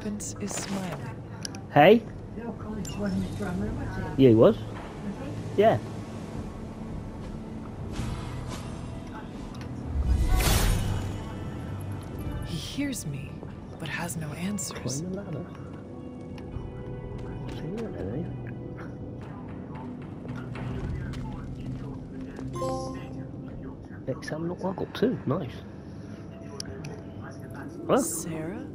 Tuppence is smiling. Hey? Yeah, he was. Yeah. He hears me, but has no answers. Climb the ladder. See that, eh? Exam not well got too. Nice. Huh? Sarah